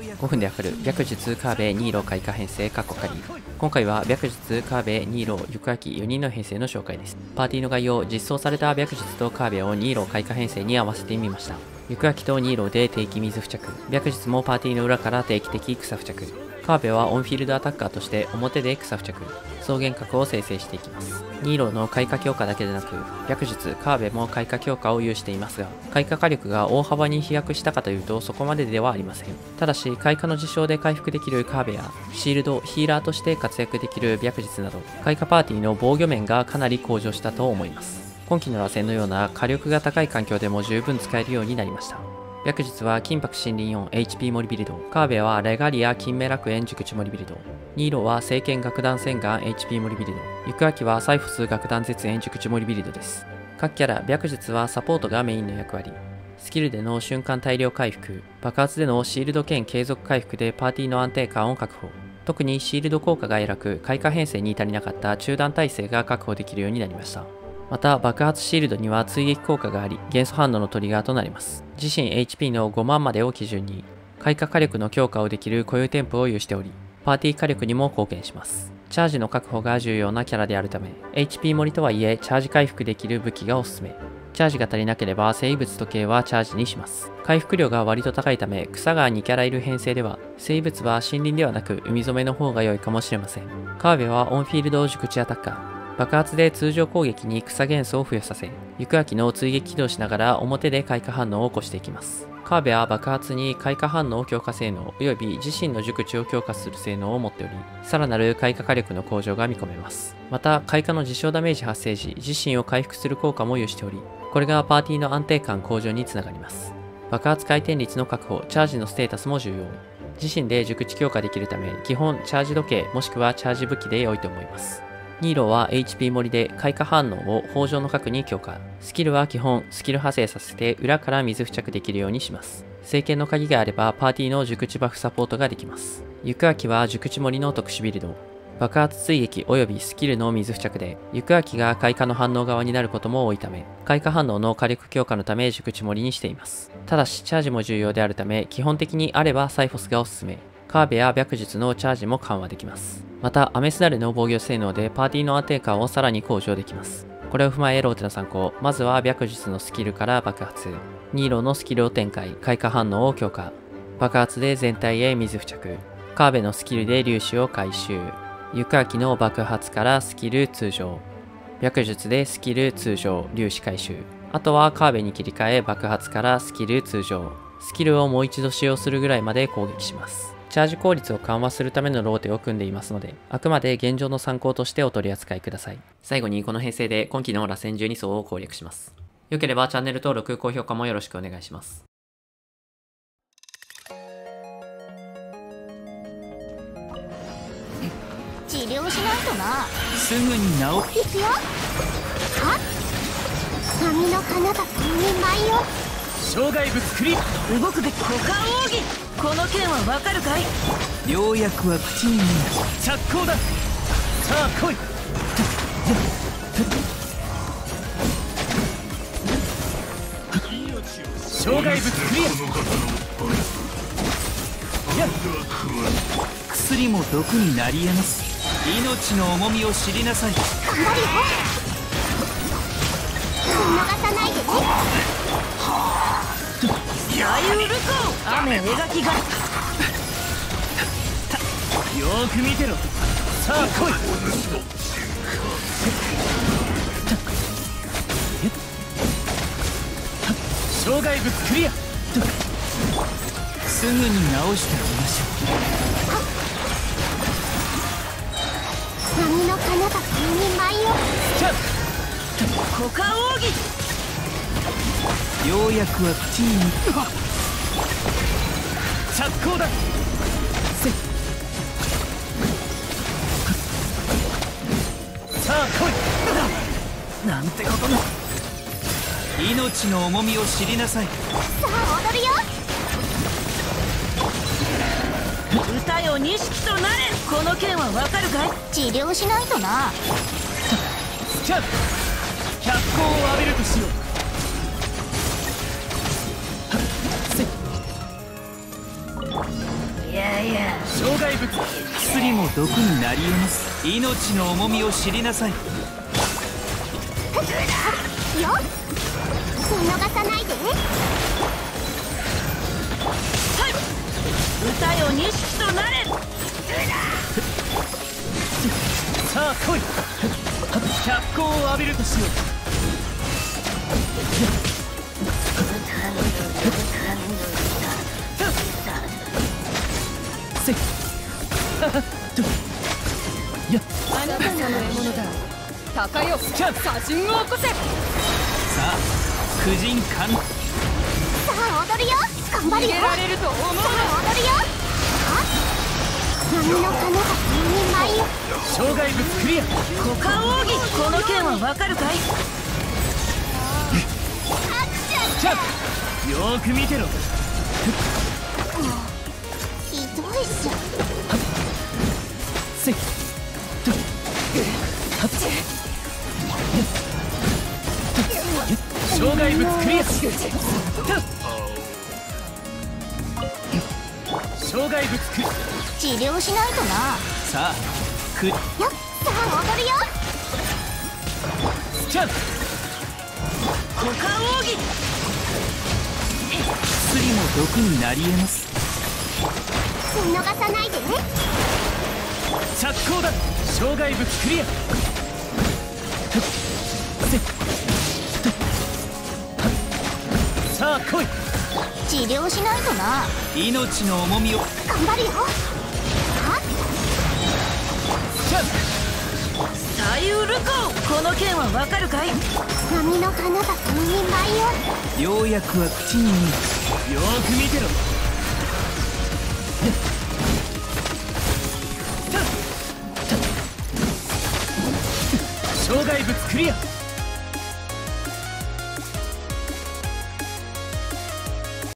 5分でわかる白術カーベニーロ開花編成カッコ仮今回は白術カーベニーロ行く秋4人の編成の紹介です。パーティーの概要実装された白術とカーベをニーロ開花編成に合わせてみました。行く秋とニーロで定期水付着。白術もパーティーの裏から定期的草付着。カーベはオンフィールドアタッカーとして表で草付着。草原角を生成していきます。ニーロの開花強化だけでなく白術カーベも開花強化を有していますが開花火力が大幅に飛躍したかというとそこまでではありません。ただし開花の事象で回復できるカーベやシールドヒーラーとして活躍できる白術など開花パーティーの防御面がかなり向上したと思います。今期の螺旋のような火力が高い環境でも十分使えるようになりました。白術は金箔森林4 HP 森ビルド。カーベはレガリア金目楽園熟知森ビルド。ニーロは聖剣楽団戦眼 HP 森ビルド。行く秋はサイフス楽団絶縁熟知森ビルドです。各キャラ、白術はサポートがメインの役割。スキルでの瞬間大量回復、爆発でのシールド兼継続回復でパーティーの安定感を確保。特にシールド効果が偉く、開花編成に足りなかった中断耐性が確保できるようになりました。また爆発シールドには追撃効果があり元素反応のトリガーとなります。自身 HP の5万までを基準に開花火力の強化をできる固有添付を有しておりパーティー火力にも貢献します。チャージの確保が重要なキャラであるため HP 盛りとはいえチャージ回復できる武器がおすすめ。チャージが足りなければ生物時計はチャージにします。回復量が割と高いため草が2キャラいる編成では生物は森林ではなく海染めの方が良いかもしれません。カーベはオンフィールド熟知アタッカー。爆発で通常攻撃に草元素を付与させ、行く秋の追撃起動しながら表で開花反応を起こしていきます。カーベは爆発に開花反応強化性能及び自身の熟知を強化する性能を持っており、さらなる開花火力の向上が見込めます。また、開花の事象ダメージ発生時、自身を回復する効果も有しており、これがパーティーの安定感向上につながります。爆発回転率の確保、チャージのステータスも重要。自身で熟知強化できるため、基本チャージ時計もしくはチャージ武器で良いと思います。ニーロは HP 盛りで開花反応を法上の核に強化。スキルは基本スキル派生させて裏から水付着できるようにします。聖剣の鍵があればパーティーの熟知バフサポートができます。行く秋は熟知盛りの特殊ビルド。爆発追撃及びスキルの水付着で、行く秋が開花の反応側になることも多いため、開花反応の火力強化のため熟知盛りにしています。ただし、チャージも重要であるため、基本的にあればサイフォスがおすすめ。カーベや白術のチャージも緩和できます。また、アメスダレの防御性能でパーティーの安定感をさらに向上できます。これを踏まえローテの参考。まずは白術のスキルから爆発。ニーロのスキルを展開。開花反応を強化。爆発で全体へ水付着。カーベのスキルで粒子を回収。行く秋の爆発からスキル通常。白術でスキル通常、粒子回収。あとはカーベに切り替え爆発からスキル通常。スキルをもう一度使用するぐらいまで攻撃します。チャージ効率を緩和するためのローテを組んでいますので、あくまで現状の参考としてお取り扱いください。最後にこの編成で今期の螺旋12層を攻略します。よければチャンネル登録、高評価もよろしくお願いします。治療しないとな。すぐに治いくよ。は？波の花がに舞よ。障害物クリ動くべき股間奥義。この剣はわかるかい？ようやくは口に見え着工だ。さあ来い。障害物クリア。や。薬も毒になり得ます。命の重みを知りなさい。頑張るよ障害物クリア。すぐに直して股間奥義ようやくは口に。着工だ。さあ来い。なんてことも命の重みを知りなさい。さあ踊るよ。歌よ錦となれ。この剣はわかるかい？治療しないとな。スキャン脚光を浴びるとしよう。いやいや。障害物薬も毒になり得ます。命の重みを知りなさい。よ見逃さないで歌よ錦となれ。さあ来い。脚光を浴びるとしよう。せっとやあなたの獲物だ。高よ。キャン写真を起こせ。さあ婦人官さあ踊るよ。頑張るよ。逃げられると思うさあ踊るよ。あ障害物クリア。股間奥義。この剣はわかるかい？キャンよーく見てろ。ひどいじゃん。せいとはっ。障害物クリア障害物クリ治療しないとな。さあくよっさあ踊るよ。キャン股間奥義。薬も毒になり得ます。見逃さないで着工だ。障害物クリア。せさあ来い治療しないとな。命の重みを。頑張るよ。あキャンサイウルコこの剣はわかるかい？波の花が君に舞いよ。ようやくは口によーく見てろ。障害物クリア